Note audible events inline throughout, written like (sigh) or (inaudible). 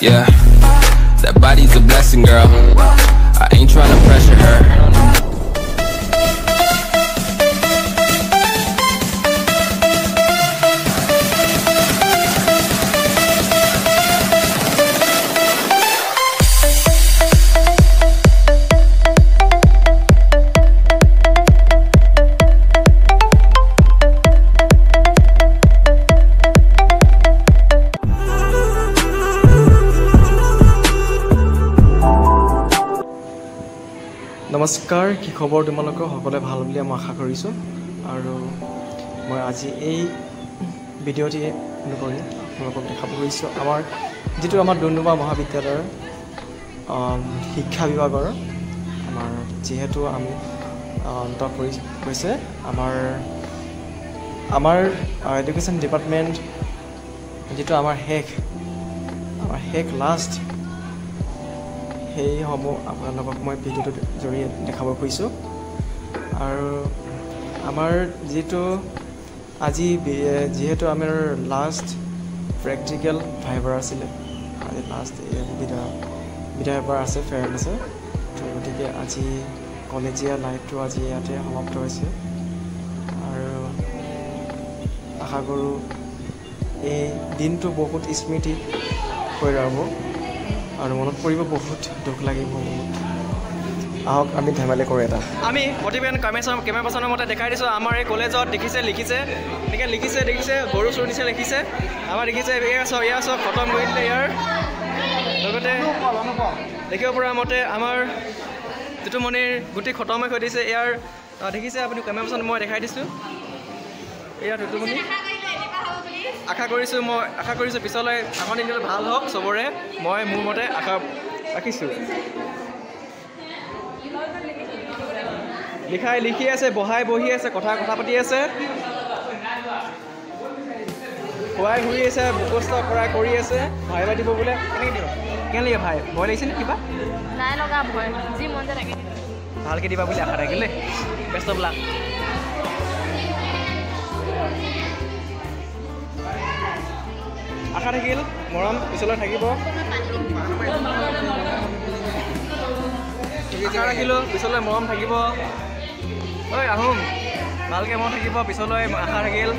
Yeah, that body's a blessing, girl. I ain't tryna pressure her. নমস্কাৰ কি খবৰ তোমালোকৰ? সকলোৱে ভাল বুলি মই আশা কৰিছোঁ। আৰু মই আজি এই ভিডিঅ'টি কৰি আপোনালোকক দেখাব খুজিছোঁ। আমাৰ যিটো আমাৰ ডুমডুমা মহাবিদ্যালয়ৰ শিক্ষা বিভাগৰ আমাৰ যিহেতু আমি অন্ত কৰি হৈছে আমাৰ আমাৰ এডুকেশ্যন ডিপাৰ্টমেণ্ট যিটো আমাৰ শেষ আমাৰ শেষ লাষ্ট সেইসমূহ আপোনালোকক মই ভিডিঅ'টোৰ জৰিয়তে দেখাব খুজিছোঁ। আৰু আমাৰ যিটো আজি যিহেতু আমাৰ লাষ্ট প্ৰেক্টিকেল ভাইবাৰ আছিলে আজি লাষ্ট বিদা বিদায়বাৰ আছে ফেয়াৰ আছে। তো গতিকে আজি কলেজীয়া লাইফটো আজি ইয়াতে সমাপ্ত হৈছে। আৰু আশা কৰোঁ এই দিনটো বহুত স্মৃতি হৈ ৰ'ব। আৰু মনত পৰিব বহুত দুখ লাগিব আহক আমি ধেমালি কৰোঁ এটা। আমি প্ৰতিবেদন কেমেৰা কেমেৰা পাৰ্চনৰ মতে দেখাই দিছোঁ আমাৰ এই কলেজত দেখিছে লিখিছে এনেকৈ লিখিছে দেখিছে গৰু চৰু দিছে লিখিছে আমাৰ দেখিছে এয়া চব এয়া চব খতম কৰি দিলে ইয়াৰ। লগতে দেখিব পৰা মতে আমাৰ যিটো মণিৰ গোটেই খতম হৈ দিছে ইয়াৰ দেখিছে আপুনি কেমেৰা পাৰ্চন মই দেখাই দিছোঁ। এয়া টুটুমণি আশা কৰিছোঁ মই আশা কৰিছোঁ পিছলৈ আগৰ দিনটো ভাল হওক চবৰে। মই মোৰ মতে আশা ৰাখিছোঁ। লিখাই লিখি আছে বহাই বহি আছে কথা কথা পাতি আছে। খুৱাই ঘূৰি আছে মুখস্থ কৰাই কৰি আছে। ভাই ভাই দিব বোলে কেনেকৈ দিব? কেনেকৈ ভাই? ভয় লাগিছে নে কিবা? নাই লগা ভয় যি মন যায় তাকে। দিম। ভালকৈ দিবা বুলি আশা থাকিল ব্যস্ত বোলা। আশা থাকিল মৰম পিছলৈ থাকিব। আশা ৰাখিলোঁ পিছলৈ মৰম থাকিব। ঐ আহোম ভালকৈ মৰম থাকিব পিছলৈ আশা থাকিল।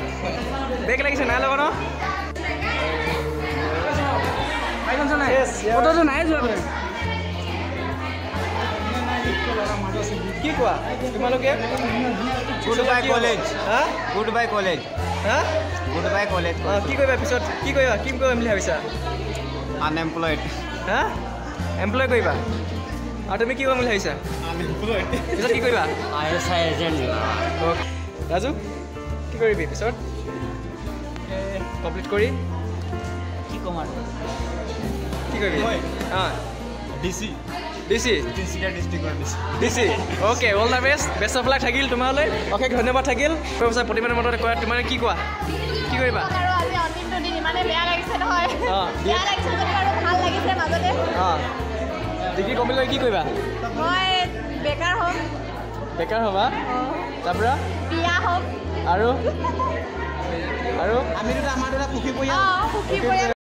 বেগ লাগিছে নাই লগা ন? Yes, yes. ফটোটো নাই যোৱা কি কোৱা তোমালোকে Goodbye college. হা Goodbye college. হা Goodbye college. অঁ কি কৰিবা পিছত কি কৰিবা কি কৰিম বুলি ভাবিছা Unemployed. হা এমপ্লয় কৰিবা আৰু তুমি কি কৰিম বুলি ভাবিছা পিছত কি কৰিবা অ'কে। ৰাজু কি কৰিবি পিছত কমপ্লিট কৰি কি ক'ম আৰু কি কৰিবি অঁ. D C D C okay all the best best of luck থাকিল তোমালৈ। অশেষ ধন্যবাদ থাকিল। প্ৰফেচাৰ প্ৰতিমানৰ মতে কোৱা তোমালোকে কি কোৱা? কি কৰিবা? অঁ, ডিগ্ৰী কৰি কি কৰিবা? মই বেকাৰ হ'ম। বেকাৰ হ'বা? তাৰপৰা বিয়া হ'ম। আৰু? (laughs) আৰু? আমি দুটা আমাৰ দুটা সুখী সুখী পৰিয়াল।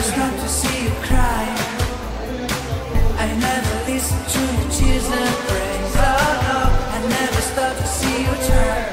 was not to see you cry. I never listened to your tears and praise. Oh no, I never stopped to see you try.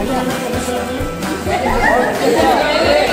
Thank you.